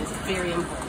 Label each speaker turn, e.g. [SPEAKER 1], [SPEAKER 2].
[SPEAKER 1] is very important.